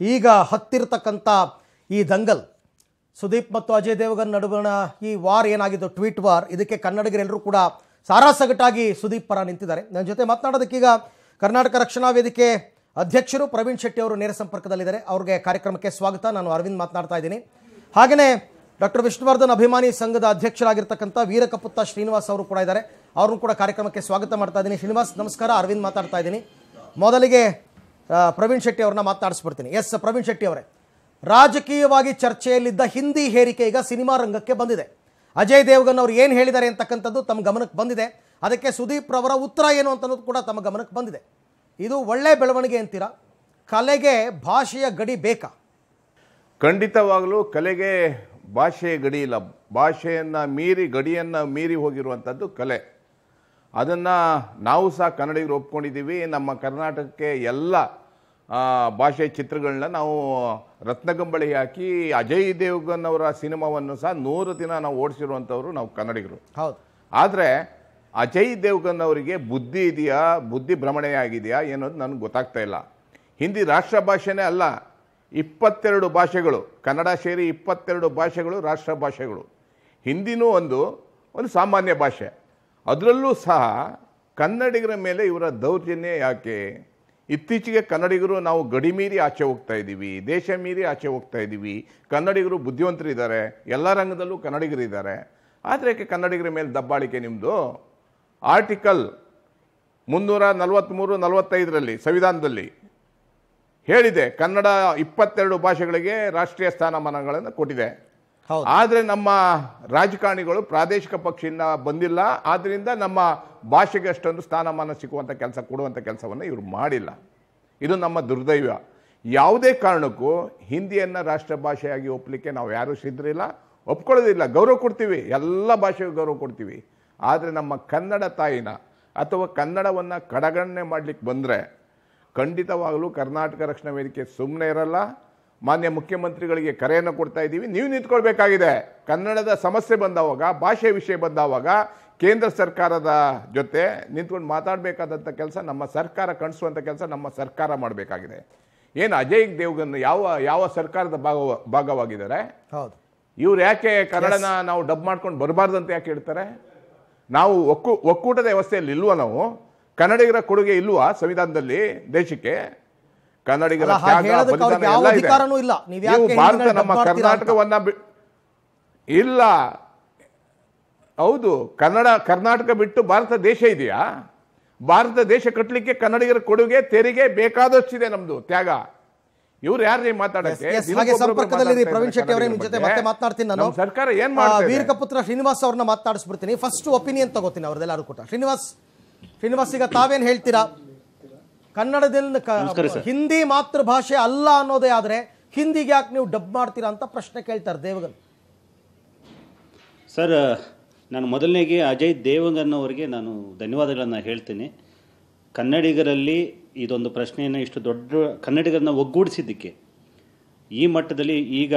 ಈಗ ಹತ್ತಿರತಕ್ಕಂಥ ಈ ದಂಗಲ್. ಸುದೀಪ್ ಮತ್ತು ಅಜಯ್ ದೇವಗನ್ ನಡುವಣ ಈ ವಾರ್ ಏನಾಗಿದ್ದು ಟ್ವೀಟ್ ವಾರ್, ಇದಕ್ಕೆ ಕನ್ನಡಿಗರೆಲ್ಲರೂ ಕೂಡ ಸಾರಾಸಗಟಾಗಿ ಸುದೀಪ್ ಪರ ನಿಂತಿದ್ದಾರೆ. ನನ್ನ ಜೊತೆ ಮಾತನಾಡೋದಕ್ಕೀಗ ಕರ್ನಾಟಕ ರಕ್ಷಣಾ ವೇದಿಕೆ ಅಧ್ಯಕ್ಷರು ಪ್ರವೀಣ್ ಶೆಟ್ಟಿ ಅವರು ನೇರ ಸಂಪರ್ಕದಲ್ಲಿದ್ದಾರೆ. ಅವ್ರಿಗೆ ಕಾರ್ಯಕ್ರಮಕ್ಕೆ ಸ್ವಾಗತ. ನಾನು ಅರವಿಂದ್ ಮಾತನಾಡ್ತಾ ಇದ್ದೀನಿ. ಹಾಗೆಯೇ ಡಾಕ್ಟರ್ ವಿಷ್ಣುವರ್ಧನ್ ಅಭಿಮಾನಿ ಸಂಘದ ಅಧ್ಯಕ್ಷರಾಗಿರ್ತಕ್ಕಂಥ ವೀರಕಪುತ್ತ ಶ್ರೀನಿವಾಸ್ ಅವರು ಕೂಡ ಇದ್ದಾರೆ. ಅವ್ರನ್ನು ಕೂಡ ಕಾರ್ಯಕ್ರಮಕ್ಕೆ ಸ್ವಾಗತ ಮಾಡ್ತಾ ಇದ್ದೀನಿ. ಶ್ರೀನಿವಾಸ್, ನಮಸ್ಕಾರ. ಅರವಿಂದ್ ಮಾತಾಡ್ತಾ ಇದ್ದೀನಿ. ಮೊದಲಿಗೆ ಪ್ರವೀಣ್ ಶೆಟ್ಟಿ ಅವ್ರನ್ನ ಮಾತನಾಡಿಸ್ಬಿಡ್ತೀನಿ. ಎಸ್, ಪ್ರವೀಣ್ ಶೆಟ್ಟಿ ಅವರೇ. ರಾಜಕೀಯವಾಗಿ ಚರ್ಚೆಯಲ್ಲಿದ್ದ ಹಿಂದಿ ಹೇರಿಕೆ ಈಗ ಸಿನಿಮಾ ರಂಗಕ್ಕೆ ಬಂದಿದೆ. ಅಜಯ್ ದೇವಗನ್ ಅವರು ಏನು ಹೇಳಿದ್ದಾರೆ ಅಂತಕ್ಕಂಥದ್ದು ತಮ್ಮ ಗಮನಕ್ಕೆ ಬಂದಿದೆ. ಅದಕ್ಕೆ ಸುದೀಪ್ ರವರ ಉತ್ತರ ಏನು ಅಂತನ್ನೋದು ಕೂಡ ತಮ್ಮ ಗಮನಕ್ಕೆ ಬಂದಿದೆ. ಇದು ಒಳ್ಳೆ ಬೆಳವಣಿಗೆ ಅಂತೀರಾ? ಕಲೆಗೆ ಭಾಷೆಯ ಗಡಿ ಬೇಕಾ? ಖಂಡಿತವಾಗಲೂ ಕಲೆಗೆ ಭಾಷೆಯ ಗಡಿ ಇಲ್ಲ. ಭಾಷೆಯನ್ನು ಮೀರಿ ಗಡಿಯನ್ನು ಮೀರಿ ಹೋಗಿರುವಂಥದ್ದು ಕಲೆ. ಅದನ್ನು ನಾವು ಸಹ ಕನ್ನಡಿಗರು ಒಪ್ಕೊಂಡಿದ್ದೀವಿ. ನಮ್ಮ ಕರ್ನಾಟಕಕ್ಕೆ ಎಲ್ಲ ಭಾಷೆ ಚಿತ್ರಗಳನ್ನ ನಾವು ರತ್ನಗಂಬಳಿ ಹಾಕಿ ಅಜಯ್ ದೇವ್ಗನ್ ಅವರ ಸಿನಿಮಾವನ್ನು ಸಹ ನೂರು ದಿನ ನಾವು ಓಡಿಸಿರುವಂಥವ್ರು ನಾವು ಕನ್ನಡಿಗರು. ಹೌದು. ಆದರೆ ಅಜಯ್ ದೇವ್ಗನ್ ಅವರಿಗೆ ಬುದ್ಧಿ ಇದೆಯಾ ಬುದ್ಧಿ ಭ್ರಮಣೆ ಆಗಿದೆಯಾ ಏನೋದು ನನಗೆ ಗೊತ್ತಾಗ್ತಾ ಇಲ್ಲ. ಹಿಂದಿ ರಾಷ್ಟ್ರ ಭಾಷೆನೇ ಅಲ್ಲ ಇಪ್ಪತ್ತೆರಡು ಭಾಷೆಗಳು ಕನ್ನಡ ಸೇರಿ ಇಪ್ಪತ್ತೆರಡು ಭಾಷೆಗಳು ರಾಷ್ಟ್ರ ಭಾಷೆಗಳು. ಹಿಂದಿನೂ ಒಂದು ಒಂದು ಸಾಮಾನ್ಯ ಭಾಷೆ. ಅದರಲ್ಲೂ ಸಹ ಕನ್ನಡಿಗರ ಮೇಲೆ ಇವರ ದೌರ್ಜನ್ಯ ಯಾಕೆ? ಇತ್ತೀಚೆಗೆ ಕನ್ನಡಿಗರು ನಾವು ಗಡಿ ಮೀರಿ ಆಚೆ ಹೋಗ್ತಾ ಇದ್ದೀವಿ, ದೇಶ ಮೀರಿ ಆಚೆ ಹೋಗ್ತಾ ಇದ್ದೀವಿ. ಕನ್ನಡಿಗರು ಬುದ್ಧಿವಂತರಿದ್ದಾರೆ ಎಲ್ಲ ರಂಗದಲ್ಲೂ ಕನ್ನಡಿಗರಿದ್ದಾರೆ ಆದರೆ ಯಾಕೆ ಕನ್ನಡಿಗರ ಮೇಲೆ ದಬ್ಬಾಳಿಕೆ ನಿಮ್ಮದು ಆರ್ಟಿಕಲ್ ಮುನ್ನೂರ ನಲವತ್ತ್ಮೂರು ನಲವತ್ತೈದರಲ್ಲಿ, ಸಂವಿಧಾನದಲ್ಲಿ ಹೇಳಿದೆ, ಕನ್ನಡ ಇಪ್ಪತ್ತೆರಡು ಭಾಷೆಗಳಿಗೆ ರಾಷ್ಟ್ರೀಯ ಸ್ಥಾನಮಾನಗಳನ್ನು ಕೊಟ್ಟಿದೆ. ಆದರೆ ನಮ್ಮ ರಾಜಕಾರಣಿಗಳು ಪ್ರಾದೇಶಿಕ ಪಕ್ಷದಿಂದ ಬಂದಿಲ್ಲ ಆದ್ದರಿಂದ ನಮ್ಮ ಭಾಷೆಗೆ ಅಷ್ಟೊಂದು ಸ್ಥಾನಮಾನ ಸಿಗುವಂಥ ಕೆಲಸ ಕೊಡುವಂಥ ಕೆಲಸವನ್ನು ಇವರು ಮಾಡಿಲ್ಲ. ಇದು ನಮ್ಮ ದುರ್ದೈವ. ಯಾವುದೇ ಕಾರಣಕ್ಕೂ ಹಿಂದಿಯನ್ನು ರಾಷ್ಟ್ರ ಭಾಷೆಯಾಗಿ ಒಪ್ಪಲಿಕ್ಕೆ ನಾವು ಯಾರೂ ಸಿದ್ಧರಿಲ್ಲ, ಒಪ್ಕೊಳ್ಳೋದಿಲ್ಲ. ಗೌರವ ಕೊಡ್ತೀವಿ, ಎಲ್ಲ ಭಾಷೆಗೂ ಗೌರವ ಕೊಡ್ತೀವಿ. ಆದರೆ ನಮ್ಮ ಕನ್ನಡ ತಾಯಿನ ಅಥವಾ ಕನ್ನಡವನ್ನು ಕಡಗಣನೆ ಮಾಡಲಿಕ್ಕೆ ಬಂದರೆ ಖಂಡಿತವಾಗಲೂ ಕರ್ನಾಟಕ ರಕ್ಷಣಾ ವೇದಿಕೆ ಸುಮ್ಮನೆ ಇರಲ್ಲ ಮಾನ್ಯ ಮುಖ್ಯಮಂತ್ರಿಗಳಿಗೆ ಕರೆಯನ್ನು ಕೊಡ್ತಾ ಇದ್ದೀವಿ. ನೀವು ನಿಂತ್ಕೊಳ್ಬೇಕಾಗಿದೆ. ಕನ್ನಡದ ಸಮಸ್ಯೆ ಬಂದವಾಗ ಭಾಷೆ ವಿಷಯ ಬಂದವಾಗ ಕೇಂದ್ರ ಸರ್ಕಾರದ ಜೊತೆ ನಿಂತ್ಕೊಂಡು ಮಾತಾಡಬೇಕಾದಂಥ ಕೆಲಸ ನಮ್ಮ ಸರ್ಕಾರ ಕಣಿಸುವಂಥ ಕೆಲಸ ನಮ್ಮ ಸರ್ಕಾರ ಮಾಡಬೇಕಾಗಿದೆ. ಏನು ಅಜಯ್ ದೇವ್ಗನ್ ಯಾವ ಯಾವ ಸರ್ಕಾರದ ಭಾಗ ಭಾಗವಾಗಿದ್ದಾರೆ? ಹೌದು. ಇವ್ರು ಯಾಕೆ ಕನ್ನಡನ ನಾವು ಡಬ್ ಮಾಡ್ಕೊಂಡು ಬರಬಾರ್ದು ಅಂತ ಯಾಕೆ ಹೇಳ್ತಾರೆ? ನಾವು ಒಕ್ಕು ಒಕ್ಕೂಟದ ವ್ಯವಸ್ಥೆಯಲ್ಲಿ ಇಲ್ವ ನಾವು? ಕನ್ನಡಿಗರ ಕೊಡುಗೆ ಇಲ್ವಾ ಸಂವಿಧಾನದಲ್ಲಿ ದೇಶಕ್ಕೆ? ಕನ್ನಡಿಗರ. ನೀವ್ ನೀವು ಭಾರತ ನಮ್ಮ? ಕರ್ನಾಟಕವನ್ನ ಇಲ್ಲ. ಹೌದು ಕನ್ನಡ ಕರ್ನಾಟಕ ಬಿಟ್ಟು ಭಾರತ ದೇಶ ಇದೆಯಾ? ಭಾರತ ದೇಶ ಕಟ್ಟಲಿಕ್ಕೆ ಕನ್ನಡಿಗರ ಕೊಡುಗೆ ತೆರಿಗೆ ಬೇಕಾದಷ್ಟಿದೆ ನಮ್ದು ತ್ಯಾಗ. ಇವ್ರು ಯಾರು ಮಾತಾಡಕ್ಕೆ? ಹಾಗೆ ಒಬ್ರು ಸಂಪರ್ಕದಲ್ಲಿ ಪ್ರವೀಣ್ ಶೆಟ್ಟಿ ಅವರೇ ನಿಮ್ಮ ಜೊತೆ ಮತ್ತೆ. ಮಾತನಾಡ್ತೀನಿ ನಾನು. ಸರ್ಕಾರ ಏನ್ ವೀರಕಪುತ್ರ ಶ್ರೀನಿವಾಸ್ ಅವ್ರನ್ನ ಮಾತಾಡಿಸ್ಬಿಡ್ತೀನಿ. ಫಸ್ಟ್ ಒಪಿನಿಯನ್ ತಗೋತೀನಿ ಅವ್ರದ್ದೆಲ್ಲರೂ ಕೂಡ. ಶ್ರೀನಿವಾಸ್ ಶ್ರೀನಿವಾಸ್ ಈಗ ತಾವೇನ್ ಹೇಳ್ತೀರಾ? ಕನ್ನಡದಲ್ಲಿ ಹಿಂದಿ ಮಾತೃಭಾಷೆ ಅಲ್ಲ ಅನ್ನೋದೇ ಆದರೆ ಹಿಂದಿಗೆ ಯಾಕೆ ನೀವು ಡಬ್ ಮಾಡ್ತೀರಾ ಅಂತ ಪ್ರಶ್ನೆ ಕೇಳ್ತಾರೆ ದೇವಗನ್. ಸರ್ ನಾನು ಮೊದಲನೇಗೆ ಅಜಯ್ ದೇವಗನ್ ಅವರಿಗೆ ನಾನು ಧನ್ಯವಾದಗಳನ್ನು ಹೇಳ್ತೀನಿ. ಕನ್ನಡಿಗರಲ್ಲಿ ಇದೊಂದು ಪ್ರಶ್ನೆಯನ್ನು ಇಷ್ಟು ದೊಡ್ಡ ಕನ್ನಡಿಗರನ್ನ ಒಗ್ಗೂಡಿಸಿದ್ದಕ್ಕೆ ಈ ಮಟ್ಟದಲ್ಲಿ ಈಗ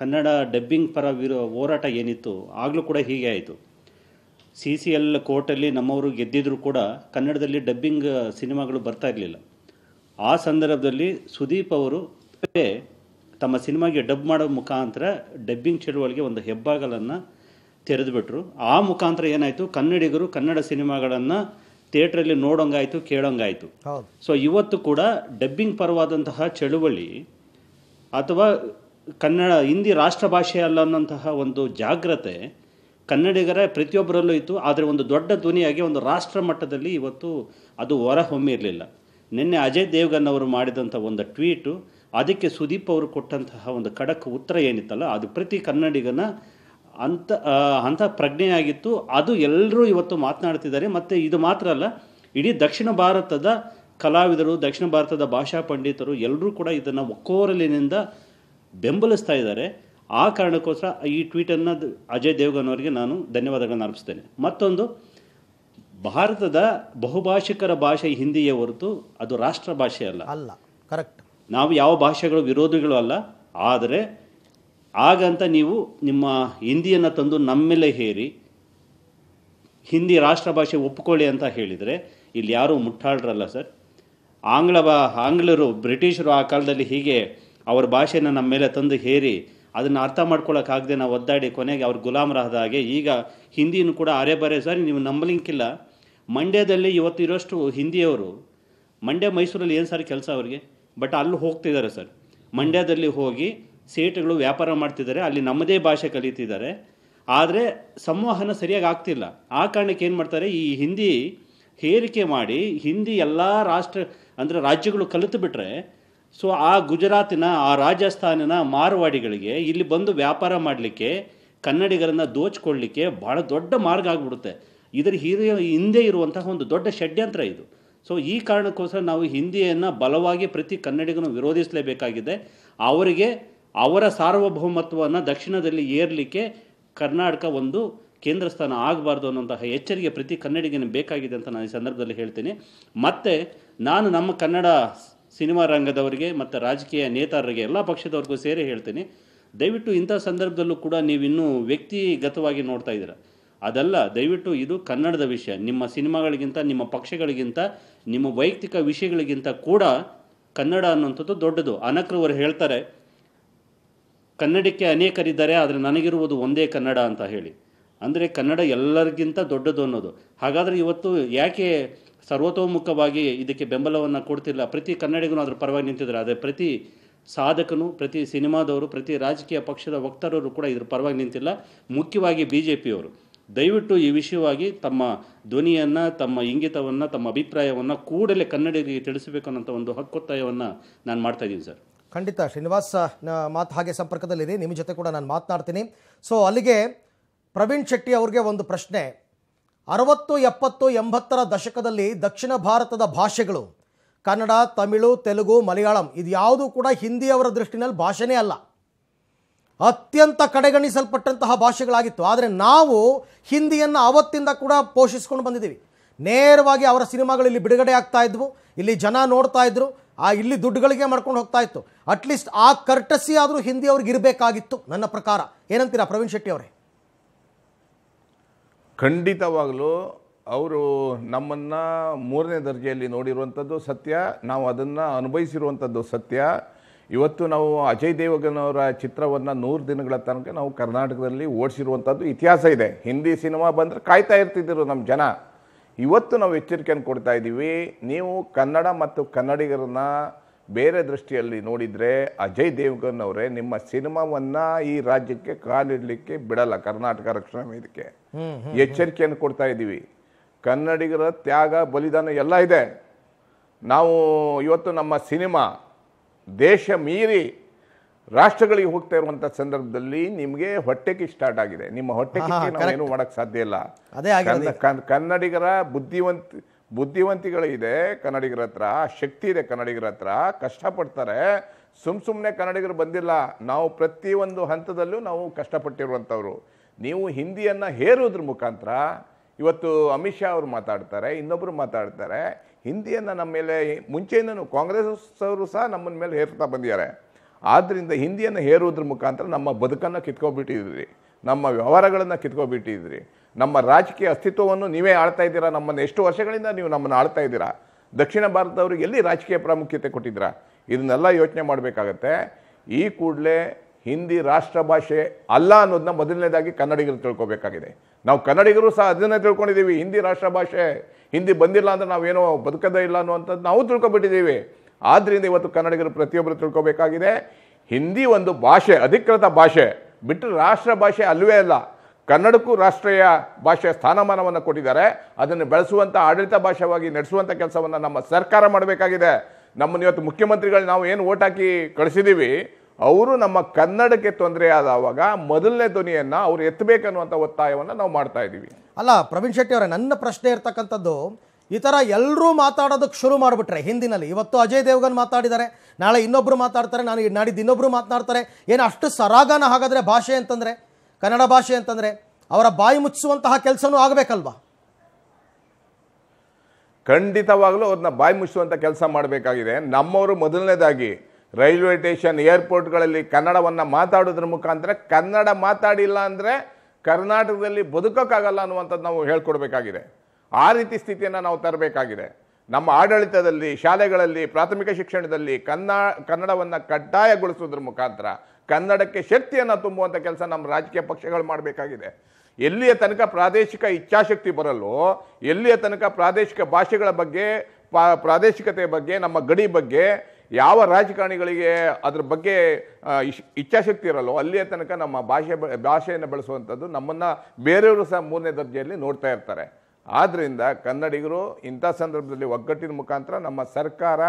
ಕನ್ನಡ ಡಬ್ಬಿಂಗ್ ಪರ ವಿರೋ ಹೋರಾಟ ಏನಿತ್ತು ಆಗಲೂ ಕೂಡ ಹೀಗೆ ಆಯಿತು. ಸಿ ಸಿ ಎಲ್ ಕೋರ್ಟಲ್ಲಿ ನಮ್ಮವರು ಗೆದ್ದಿದ್ರು ಕೂಡ ಕನ್ನಡದಲ್ಲಿ ಡಬ್ಬಿಂಗ್ ಸಿನಿಮಾಗಳು ಬರ್ತಾ ಇರಲಿಲ್ಲ. ಆ ಸಂದರ್ಭದಲ್ಲಿ ಸುದೀಪ್ ಅವರು ತಮ್ಮ ಸಿನಿಮಾಗೆ ಡಬ್ ಮಾಡೋ ಮುಖಾಂತರ ಡಬ್ಬಿಂಗ್ ಚಳುವಳಿಗೆ ಒಂದು ಹೆಬ್ಬಾಗಲನ್ನು ತೆರೆದುಬಿಟ್ರು. ಆ ಮುಖಾಂತರ ಏನಾಯಿತು? ಕನ್ನಡಿಗರು ಕನ್ನಡ ಸಿನಿಮಾಗಳನ್ನು ಥಿಯೇಟ್ರಲ್ಲಿ ನೋಡೋಂಗಾಯಿತು ಕೇಳೋಂಗಾಯಿತು. ಸೊ ಇವತ್ತು ಕೂಡ ಡಬ್ಬಿಂಗ್ ಪರವಾದಂತಹ ಚಳುವಳಿ ಅಥವಾ ಕನ್ನಡ ಹಿಂದಿ ರಾಷ್ಟ್ರ ಭಾಷೆ ಅಲ್ಲ ಅನ್ನೋಂತಹ ಒಂದು ಜಾಗ್ರತೆ ಕನ್ನಡಿಗರ ಪ್ರತಿಯೊಬ್ಬರಲ್ಲೂ ಇತ್ತು, ಆದರೆ ಒಂದು ದೊಡ್ಡ ಧ್ವನಿಯಾಗಿ ಒಂದು ರಾಷ್ಟ್ರ ಮಟ್ಟದಲ್ಲಿ ಇವತ್ತು ಅದು ಹೊರಹೊಮ್ಮಿರಲಿಲ್ಲ. ನಿನ್ನೆ ಅಜಯ್ ದೇವ್ಗನ್ ಅವರು ಮಾಡಿದಂಥ ಒಂದು ಟ್ವೀಟು, ಅದಕ್ಕೆ ಸುದೀಪ್ ಅವರು ಕೊಟ್ಟಂತಹ ಒಂದು ಖಡಕ್ ಉತ್ತರ ಏನಿತ್ತಲ್ಲ, ಅದು ಪ್ರತಿ ಕನ್ನಡಿಗನ ಅಂತ ಅಂಥ ಪ್ರಜ್ಞೆಯಾಗಿತ್ತು. ಅದು ಎಲ್ಲರೂ ಇವತ್ತು ಮಾತನಾಡ್ತಿದ್ದಾರೆ. ಮತ್ತು ಇದು ಮಾತ್ರ ಅಲ್ಲ, ಇಡೀ ದಕ್ಷಿಣ ಭಾರತದ ಕಲಾವಿದರು, ದಕ್ಷಿಣ ಭಾರತದ ಭಾಷಾ ಪಂಡಿತರು ಎಲ್ಲರೂ ಕೂಡ ಇದನ್ನು ಒಕ್ಕೋರಲಿನಿಂದ ಬೆಂಬಲಿಸ್ತಾ ಇದ್ದಾರೆ. ಆ ಕಾರಣಕ್ಕೋಸ್ಕರ ಈ ಟ್ವೀಟನ್ನು ಅಜಯ್ ದೇವ್ಗನ್ ಅವರಿಗೆ ನಾನು ಧನ್ಯವಾದಗಳನ್ನು ಅರ್ಪಿಸ್ತೇನೆ. ಮತ್ತೊಂದು ಭಾರತದ ಬಹುಭಾಷಿಕರ ಭಾಷೆ ಹಿಂದಿಯೇ ಹೊರತು ಅದು ರಾಷ್ಟ್ರ ಭಾಷೆ ಅಲ್ಲ. ಅಲ್ಲ ಕರೆಕ್ಟ್ ನಾವು ಯಾವ ಭಾಷೆಗಳು ವಿರೋಧಿಗಳು ಅಲ್ಲ ಆದರೆ ಆಗಂತ ನೀವು ನಿಮ್ಮ ಹಿಂದಿಯನ್ನು ತಂದು ನಮ್ಮೆಲ್ಲ ಹೇರಿ ಹಿಂದಿ ರಾಷ್ಟ್ರ ಭಾಷೆ ಒಪ್ಪಿಕೊಳ್ಳಿ ಅಂತ ಹೇಳಿದರೆ ಇಲ್ಲಿ ಯಾರೂ ಮುಟ್ಟಾಳ್ರಲ್ಲ ಸರ್. ಆಂಗ್ಲ ಬಾ ಆಂಗ್ಲರು ಬ್ರಿಟಿಷರು ಆ ಕಾಲದಲ್ಲಿ ಹೀಗೆ ಅವರ ಭಾಷೆಯನ್ನು ನಮ್ಮ ಮೇಲೆ ತಂದು ಹೇರಿ ಅದನ್ನು ಅರ್ಥ ಮಾಡ್ಕೊಳ್ಳೋಕ್ಕಾಗದೆ ನಾವು ಒದ್ದಾಡಿ ಕೊನೆಗೆ ಅವ್ರು ಗುಲಾಮರಾದ ಹಾಗೆ ಈಗ ಹಿಂದಿನೂ ಕೂಡ ಅರೆ ಬರೆ ಸರ್ ನೀವು ನಂಬಲಿಂಕಿಲ್ಲ ಮಂಡ್ಯದಲ್ಲಿ ಇವತ್ತು ಇರೋಷ್ಟು ಹಿಂದಿಯವರು, ಮಂಡ್ಯ ಮೈಸೂರಲ್ಲಿ ಏನು ಸರ್ ಕೆಲಸ ಅವರಿಗೆ? ಬಟ್ ಅಲ್ಲಿ ಹೋಗ್ತಿದ್ದಾರೆ ಸರ್. ಮಂಡ್ಯದಲ್ಲಿ ಹೋಗಿ ಸೇಟುಗಳು ವ್ಯಾಪಾರ ಮಾಡ್ತಿದ್ದಾರೆ, ಅಲ್ಲಿ ನಮ್ಮದೇ ಭಾಷೆ ಕಲಿತಿದ್ದಾರೆ. ಆದರೆ ಸಂವಹನ ಸರಿಯಾಗಿ ಆಗ್ತಿಲ್ಲ. ಆ ಕಾರಣಕ್ಕೆ ಏನು ಮಾಡ್ತಾರೆ, ಈ ಹಿಂದಿ ಹೇರಿಕೆ ಮಾಡಿ ಹಿಂದಿ ಎಲ್ಲ ರಾಷ್ಟ್ರ, ಅಂದರೆ ರಾಜ್ಯಗಳು ಕಲಿತು ಬಿಟ್ರೆ ಸೊ ಆ ಗುಜರಾತಿನ, ಆ ರಾಜಸ್ಥಾನಿನ ಮಾರ್ವಾಡಿಗಳಿಗೆ ಇಲ್ಲಿ ಬಂದು ವ್ಯಾಪಾರ ಮಾಡಲಿಕ್ಕೆ, ಕನ್ನಡಿಗರನ್ನು ದೋಚ್ಕೊಳ್ಳಿಕ್ಕೆ ಭಾಳ ದೊಡ್ಡ ಮಾರ್ಗ ಆಗಿಬಿಡುತ್ತೆ. ಇದರ ಹಿರಿಯ, ಹಿಂದೆ ಇರುವಂತಹ ಒಂದು ದೊಡ್ಡ ಷಡ್ಯಂತ್ರ ಇದು. ಸೊ ಈ ಕಾರಣಕ್ಕೋಸ್ಕರ ನಾವು ಹಿಂದಿಯನ್ನು ಬಲವಾಗಿ ಪ್ರತಿ ಕನ್ನಡಿಗನು ವಿರೋಧಿಸಲೇಬೇಕಾಗಿದೆ. ಅವರಿಗೆ ಅವರ ಸಾರ್ವಭೌಮತ್ವವನ್ನು ದಕ್ಷಿಣದಲ್ಲಿ ಏರಲಿಕ್ಕೆ ಕರ್ನಾಟಕ ಒಂದು ಕೇಂದ್ರ ಸ್ಥಾನ ಆಗಬಾರ್ದು ಅನ್ನೋಂತಹ ಎಚ್ಚರಿಕೆ ಪ್ರತಿ ಕನ್ನಡಿಗನ ಬೇಕಾಗಿದೆ ಅಂತ ನಾನು ಈ ಸಂದರ್ಭದಲ್ಲಿ ಹೇಳ್ತೀನಿ. ಮತ್ತು ನಾನು ನಮ್ಮ ಕನ್ನಡ ಸಿನಿಮಾ ರಂಗದವರಿಗೆ ಮತ್ತು ರಾಜಕೀಯ ನೇತಾರರಿಗೆ ಎಲ್ಲ ಪಕ್ಷದವ್ರಿಗೂ ಸೇರಿ ಹೇಳ್ತೀನಿ. ದಯವಿಟ್ಟು ಇಂಥ ಸಂದರ್ಭದಲ್ಲೂ ಕೂಡ ನೀವಿನ್ನೂ ವ್ಯಕ್ತಿಗತವಾಗಿ ನೋಡ್ತಾ ಇದ್ದೀರ. ಅದಲ್ಲ, ದಯವಿಟ್ಟು ಇದು ಕನ್ನಡದ ವಿಷಯ. ನಿಮ್ಮ ಸಿನಿಮಾಗಳಿಗಿಂತ, ನಿಮ್ಮ ಪಕ್ಷಗಳಿಗಿಂತ, ನಿಮ್ಮ ವೈಯಕ್ತಿಕ ವಿಷಯಗಳಿಗಿಂತ ಕೂಡ ಕನ್ನಡ ಅನ್ನುವಂಥದ್ದು ದೊಡ್ಡದು. ಅನಕ್ರವರು ಹೇಳ್ತಾರೆ ಕನ್ನಡಕ್ಕೆ ಅನೇಕರಿದ್ದಾರೆ, ಆದರೆ ನನಗಿರುವುದು ಒಂದೇ ಕನ್ನಡ ಅಂತ ಹೇಳಿ. ಅಂದರೆ ಕನ್ನಡ ಎಲ್ಲರಿಗಿಂತ ದೊಡ್ಡದು ಅನ್ನೋದು. ಹಾಗಾದರೆ ಇವತ್ತು ಯಾಕೆ ಸರ್ವತೋಮುಖವಾಗಿ ಇದಕ್ಕೆ ಬೆಂಬಲವನ್ನು ಕೊಡ್ತಿಲ್ಲ ಪ್ರತಿ ಕನ್ನಡಿಗೂ ಅದ್ರ ಪರವಾಗಿ ನಿಂತಿದ್ದಾರೆ ಆದರೆ ಪ್ರತಿ ಸಾಧಕನು, ಪ್ರತಿ ಸಿನಿಮಾದವರು, ಪ್ರತಿ ರಾಜಕೀಯ ಪಕ್ಷದ ವಕ್ತಾರರು ಕೂಡ ಇದರ ಪರವಾಗಿ ನಿಂತಿಲ್ಲ. ಮುಖ್ಯವಾಗಿ ಬಿ ಜೆ ಪಿಯವರು ದಯವಿಟ್ಟು ಈ ವಿಷಯವಾಗಿ ತಮ್ಮ ಧ್ವನಿಯನ್ನು, ತಮ್ಮ ಇಂಗಿತವನ್ನು, ತಮ್ಮ ಅಭಿಪ್ರಾಯವನ್ನು ಕೂಡಲೇ ಕನ್ನಡಿಗರಿಗೆ ತಿಳಿಸಬೇಕು ಅನ್ನೋಂಥ ಒಂದು ಹಕ್ಕೊತ್ತಾಯವನ್ನು ನಾನು ಮಾಡ್ತಾ ಇದ್ದೀನಿ ಸರ್. ಖಂಡಿತ. ಶ್ರೀನಿವಾಸ್ ಮಾತು ಹಾಗೆ ಸಂಪರ್ಕದಲ್ಲಿರಿ. ನಿಮ್ಮ ಜೊತೆ ಕೂಡ ನಾನು ಮಾತನಾಡ್ತೀನಿ. ಸೊ ಅಲ್ಲಿಗೆ ಪ್ರವೀಣ್ ಶೆಟ್ಟಿ ಅವ್ರಿಗೆ ಒಂದು ಪ್ರಶ್ನೆ. ಅರವತ್ತು, ಎಪ್ಪತ್ತು, ಎಂಬತ್ತರ ದಶಕದಲ್ಲಿ ದಕ್ಷಿಣ ಭಾರತದ ಭಾಷೆಗಳು, ಕನ್ನಡ, ತಮಿಳು, ತೆಲುಗು, ಮಲಯಾಳಂ ಇದು ಯಾವುದೂ ಕೂಡ ಹಿಂದಿಯವರ ದೃಷ್ಟಿನಲ್ಲಿ ಭಾಷೆನೇ ಅಲ್ಲ. ಅತ್ಯಂತ ಕಡೆಗಣಿಸಲ್ಪಟ್ಟಂತಹ ಭಾಷೆಗಳಾಗಿತ್ತು. ಆದರೆ ನಾವು ಹಿಂದಿಯನ್ನು ಅವತ್ತಿಂದ ಕೂಡ ಪೋಷಿಸ್ಕೊಂಡು ಬಂದಿದ್ದೀವಿ. ನೇರವಾಗಿ ಅವರ ಸಿನಿಮಾಗಳು ಇಲ್ಲಿ ಬಿಡುಗಡೆ ಆಗ್ತಾ ಇದ್ವು, ಇಲ್ಲಿ ಜನ ನೋಡ್ತಾ ಇದ್ರು, ಆ ಇಲ್ಲಿ ದುಡ್ಡುಗಳಿಗೆ ಮಾಡ್ಕೊಂಡು ಹೋಗ್ತಾ ಇತ್ತು. ಅಟ್ಲೀಸ್ಟ್ ಆ ಕರ್ಟಸಿ ಆದರೂ ಹಿಂದಿ ಅವ್ರಿಗೆ ಇರಬೇಕಾಗಿತ್ತು ನನ್ನ ಪ್ರಕಾರ. ಏನಂತೀರಾ ಪ್ರವೀಣ್ ಶೆಟ್ಟಿ ಅವರೇ ಖಂಡಿತವಾಗಲೂ ಅವರು ನಮ್ಮನ್ನು ಮೂರನೇ ದರ್ಜೆಯಲ್ಲಿ ನೋಡಿರುವಂಥದ್ದು ಸತ್ಯ, ನಾವು ಅದನ್ನು ಅನುಭವಿಸಿರುವಂಥದ್ದು ಸತ್ಯ. ಇವತ್ತು ನಾವು ಅಜಯ್ ದೇವಗನ್ ಅವರ ಚಿತ್ರವನ್ನು ನೂರು ದಿನಗಳ ತನಕ ನಾವು ಕರ್ನಾಟಕದಲ್ಲಿ ಓಡಿಸಿರುವಂಥದ್ದು ಇತಿಹಾಸ ಇದೆ. ಹಿಂದಿ ಸಿನಿಮಾ ಬಂದರೆ ಕಾಯ್ತಾ ಇರ್ತಿದ್ದರು ನಮ್ಮ ಜನ. ಇವತ್ತು ನಾವು ಎಚ್ಚರಿಕೆಯನ್ನು ಕೊಡ್ತಾ ಇದ್ದೀವಿ ನೀವು ಕನ್ನಡ ಮತ್ತು ಕನ್ನಡಿಗರನ್ನ ಬೇರೆ ದೃಷ್ಟಿಯಲ್ಲಿ ನೋಡಿದರೆ ಅಜಯ್ ದೇವಗನ್ ಅವರೇ ನಿಮ್ಮ ಸಿನಿಮಾವನ್ನು ಈ ರಾಜ್ಯಕ್ಕೆ ಕಾಲಿಡಲಿಕ್ಕೆ ಬಿಡಲ್ಲ ಕರ್ನಾಟಕ ರಕ್ಷಣಾ ವೇದಿಕೆ. ಎಚ್ಚರಿಕೆಯನ್ನು ಕೊಡ್ತಾ ಇದ್ದೀವಿ. ಕನ್ನಡಿಗರ ತ್ಯಾಗ ಬಲಿದಾನ ಎಲ್ಲ ಇದೆ. ನಾವು ಇವತ್ತು ನಮ್ಮ ಸಿನಿಮಾ ದೇಶ ಮೀರಿ ರಾಷ್ಟ್ರಗಳಿಗೆ ಹೋಗ್ತಾ ಇರುವಂಥ ಸಂದರ್ಭದಲ್ಲಿ ನಿಮಗೆ ಹೊಟ್ಟೆಕಿ ಸ್ಟಾರ್ಟ್ ಆಗಿದೆ. ನಿಮ್ಮ ಹೊಟ್ಟೆ ನಾವು ಏನು ಮಾಡೋಕ್ಕೆ ಸಾಧ್ಯ ಇಲ್ಲ. ಅದೇ ಕನ್ನಡಿಗರ ಬುದ್ಧಿವಂತ ಬುದ್ಧಿವಂತಿಗಳಿದೆ ಕನ್ನಡಿಗರ ಹತ್ರ, ಶಕ್ತಿ ಇದೆ ಕನ್ನಡಿಗರ ಹತ್ರ, ಕಷ್ಟಪಡ್ತಾರೆ. ಸುಮ್ ಸುಮ್ಮನೆ ಕನ್ನಡಿಗರು ಬಂದಿಲ್ಲ. ನಾವು ಪ್ರತಿಯೊಂದು ಹಂತದಲ್ಲೂ ನಾವು ಕಷ್ಟಪಟ್ಟಿರುವಂಥವ್ರು. ನೀವು ಹಿಂದಿಯನ್ನು ಹೇರೋದ್ರ ಮುಖಾಂತರ, ಇವತ್ತು ಅಮಿತ್ ಶಾ ಅವರು ಮಾತಾಡ್ತಾರೆ ಇನ್ನೊಬ್ಬರು ಮಾತಾಡ್ತಾರೆ, ಹಿಂದಿಯನ್ನು ನಮ್ಮ ಮೇಲೆ, ಮುಂಚೆಯಿಂದನೂ ಕಾಂಗ್ರೆಸ್ ಅವರು ಸಹ ನಮ್ಮನ್ನ ಮೇಲೆ ಹೇರ್ತಾ ಬಂದಿದ್ದಾರೆ. ಆದ್ದರಿಂದ ಹಿಂದಿಯನ್ನು ಹೇರೋದ್ರ ಮುಖಾಂತರ ನಮ್ಮ ಬದುಕನ್ನು ಕಿತ್ಕೊಬಿಟ್ಟಿದ್ರಿ. ನಮ್ಮ ವ್ಯವಹಾರಗಳನ್ನು ಕಿತ್ಕೊಬಿಟ್ಟಿದ್ರಿ. ನಮ್ಮ ರಾಜಕೀಯ ಅಸ್ತಿತ್ವವನ್ನು ನೀವೇ ಆಳ್ತಾ ಇದ್ದೀರಾ? ನಮ್ಮನ್ನು ಎಷ್ಟು ವರ್ಷಗಳಿಂದ ನೀವು ನಮ್ಮನ್ನು ಆಳ್ತಾ ಇದ್ದೀರಾ? ದಕ್ಷಿಣ ಭಾರತದವ್ರಿಗೆ ಎಲ್ಲಿ ರಾಜಕೀಯ ಪ್ರಾಮುಖ್ಯತೆ ಕೊಟ್ಟಿದ್ದೀರಾ? ಇದನ್ನೆಲ್ಲ ಯೋಚನೆ ಮಾಡಬೇಕಾಗತ್ತೆ. ಈ ಕೂಡಲೇ ಹಿಂದಿ ರಾಷ್ಟ್ರ ಭಾಷೆ ಅಲ್ಲ ಅನ್ನೋದನ್ನ ಮೊದಲನೇದಾಗಿ ಕನ್ನಡಿಗರು ತಿಳ್ಕೊಬೇಕಾಗಿದೆ. ನಾವು ಕನ್ನಡಿಗರು ಸಹ ಅದನ್ನೇ ತಿಳ್ಕೊಂಡಿದ್ದೀವಿ. ಹಿಂದಿ ರಾಷ್ಟ್ರ ಭಾಷೆ, ಹಿಂದಿ ಬಂದಿಲ್ಲ ಅಂದರೆ ನಾವೇನೋ ಬದುಕದೇ ಇಲ್ಲ ಅನ್ನುವಂಥದ್ದು ನಾವು ತಿಳ್ಕೊಬಿಟ್ಟಿದ್ದೀವಿ. ಆದ್ದರಿಂದ ಇವತ್ತು ಕನ್ನಡಿಗರು ಪ್ರತಿಯೊಬ್ಬರು ತಿಳ್ಕೊಬೇಕಾಗಿದೆ. ಹಿಂದಿ ಒಂದು ಭಾಷೆ, ಅಧಿಕೃತ ಭಾಷೆ. ಬಿಟ್ಟರೆ ರಾಷ್ಟ್ರ ಭಾಷೆ ಅಲ್ಲವೇ ಅಲ್ಲ. ಕನ್ನಡಕ್ಕೂ ರಾಷ್ಟ್ರೀಯ ಭಾಷೆಯ ಸ್ಥಾನಮಾನವನ್ನು ಕೊಟ್ಟಿದ್ದಾರೆ. ಅದನ್ನು ಬೆಳೆಸುವಂಥ ಆಡಳಿತ ಭಾಷೆಯಾಗಿ ನಡೆಸುವಂಥ ಕೆಲಸವನ್ನು ನಮ್ಮ ಸರ್ಕಾರ ಮಾಡಬೇಕಾಗಿದೆ. ನಮ್ಮನ್ನು ಇವತ್ತು ಮುಖ್ಯಮಂತ್ರಿಗಳು ನಾವು ಏನು ಓಟ್ ಹಾಕಿ ಕಳಿಸಿದ್ದೀವಿ ಅವರು ನಮ್ಮ ಕನ್ನಡಕ್ಕೆ ತೊಂದರೆ ಆದವಾಗ ಮೊದಲನೇ ಧ್ವನಿಯನ್ನು ಅವ್ರು ಎತ್ತಬೇಕನ್ನುವಂಥ ಒತ್ತಾಯವನ್ನು ನಾವು ಮಾಡ್ತಾ ಇದ್ದೀವಿ. ಅಲ್ಲ, ಪ್ರವೀಣ್ ಶೆಟ್ಟಿ ಅವರೇ, ನನ್ನ ಪ್ರಶ್ನೆ ಇರ್ತಕ್ಕಂಥದ್ದು, ಈ ಥರ ಎಲ್ಲರೂ ಮಾತಾಡೋದಕ್ಕೆ ಶುರು ಮಾಡಿಬಿಟ್ರೆ, ಹಿಂದಿನಲ್ಲಿ, ಇವತ್ತು ಅಜಯ್ ದೇವಗನ್ ಮಾತಾಡಿದ್ದಾರೆ, ನಾಳೆ ಇನ್ನೊಬ್ಬರು ಮಾತಾಡ್ತಾರೆ, ನಾನು ನಾಡಿದ್ದು ಇನ್ನೊಬ್ಬರು ಮಾತನಾಡ್ತಾರೆ ಏನು ಅಷ್ಟು ಸರಾಗನ ಹಾಗಾದರೆ ಭಾಷೆ ಅಂತಂದರೆ? ಕನ್ನಡ ಭಾಷೆ ಅಂತಂದರೆ ಅವರ ಬಾಯಿ ಮುಚ್ಚಿಸುವಂತಹ ಕೆಲಸನೂ ಆಗಬೇಕಲ್ವಾ? ಖಂಡಿತವಾಗಲೂ ಅವ್ರನ್ನ ಬಾಯಿ ಮುಚ್ಚುವಂಥ ಕೆಲಸ ಮಾಡಬೇಕಾಗಿದೆ. ನಮ್ಮವರು ಮೊದಲನೇದಾಗಿ ರೈಲ್ವೆ ಸ್ಟೇಷನ್, ಏರ್ಪೋರ್ಟ್ಗಳಲ್ಲಿ ಕನ್ನಡವನ್ನು ಮಾತಾಡೋದ್ರ ಮುಖಾಂತರ ಕನ್ನಡ ಮಾತಾಡಿಲ್ಲ ಅಂದರೆ ಕರ್ನಾಟಕದಲ್ಲಿ ಬದುಕೋಕ್ಕಾಗಲ್ಲ ಅನ್ನುವಂಥದ್ದು ನಾವು ಹೇಳ್ಕೊಡ್ಬೇಕಾಗಿದೆ. ಆ ರೀತಿ ಸ್ಥಿತಿಯನ್ನು ನಾವು ತರಬೇಕಾಗಿದೆ. ನಮ್ಮ ಆಡಳಿತದಲ್ಲಿ, ಶಾಲೆಗಳಲ್ಲಿ, ಪ್ರಾಥಮಿಕ ಶಿಕ್ಷಣದಲ್ಲಿ ಕನ್ನ ಕನ್ನಡವನ್ನು ಕಡ್ಡಾಯಗೊಳಿಸುವುದ್ರ ಮುಖಾಂತರ ಕನ್ನಡಕ್ಕೆ ಶಕ್ತಿಯನ್ನು ತುಂಬುವಂಥ ಕೆಲಸ ನಮ್ಮ ರಾಜಕೀಯ ಪಕ್ಷಗಳು ಮಾಡಬೇಕಾಗಿದೆ. ಎಲ್ಲಿಯ ತನಕ ಪ್ರಾದೇಶಿಕ ಇಚ್ಛಾಶಕ್ತಿ ಬರಲ್ಲೋ, ಎಲ್ಲಿಯ ತನಕ ಪ್ರಾದೇಶಿಕ ಭಾಷೆಗಳ ಬಗ್ಗೆ ಪ್ರಾದೇಶಿಕತೆ ಬಗ್ಗೆ, ನಮ್ಮ ಗಡಿ ಬಗ್ಗೆ, ಯಾವ ರಾಜಕಾರಣಿಗಳಿಗೆ ಅದ್ರ ಬಗ್ಗೆ ಇಚ್ಛಾಶಕ್ತಿ ಇರಲ್ಲೋ, ಅಲ್ಲಿಯ ತನಕ ನಮ್ಮ ಭಾಷೆ ಭಾಷೆಯನ್ನು ಬೆಳೆಸುವಂಥದ್ದು ನಮ್ಮನ್ನು ಬೇರೆಯವರು ಸಹ ಮೂರನೇ ದರ್ಜೆಯಲ್ಲಿ ನೋಡ್ತಾ ಇರ್ತಾರೆ. ಆದ್ದರಿಂದ ಕನ್ನಡಿಗರು ಇಂಥ ಸಂದರ್ಭದಲ್ಲಿ ಒಗ್ಗಟ್ಟಿನ ಮುಖಾಂತರ ನಮ್ಮ ಸರ್ಕಾರ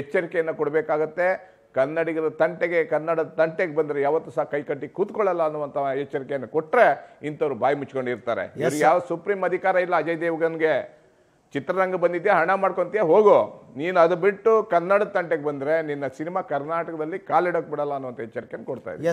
ಎಚ್ಚರಿಕೆಯನ್ನು ಕೊಡಬೇಕಾಗತ್ತೆ. ಕನ್ನಡಿಗರ ತಂಟೆಗೆ ಕನ್ನಡದ ತಂಟೆಗೆ ಬಂದರೆ ಯಾವತ್ತೂ ಸಹ ಕೈಕಟ್ಟಿ ಕೂತ್ಕೊಳ್ಳಲ್ಲ ಅನ್ನುವಂಥ ಎಚ್ಚರಿಕೆಯನ್ನು ಕೊಟ್ಟರೆ ಇಂಥವ್ರು ಬಾಯಿ ಮುಚ್ಕೊಂಡಿರ್ತಾರೆ. ಯಾವ ಸುಪ್ರೀಂ ಅಧಿಕಾರ ಇಲ್ಲ ಅಜಯ್ ದೇವ್ಗನ್ಗೆ. ಚಿತ್ರರಂಗ ಬಂದಿದ್ದೆ ಹಣ ಮಾಡ್ಕೊತೀಯ ಹೋಗು. ನೀನು ಅದು ಬಿಟ್ಟು ಕನ್ನಡದ ತಂಟೆಗೆ ಬಂದರೆ ನಿನ್ನ ಸಿನಿಮಾ ಕರ್ನಾಟಕದಲ್ಲಿ ಕಾಲಿಡೋಕೆ ಬಿಡಲ್ಲ ಅನ್ನುವಂಥ ಎಚ್ಚರಿಕೆಯನ್ನು ಕೊಡ್ತಾ ಇದ್ದೀನಿ.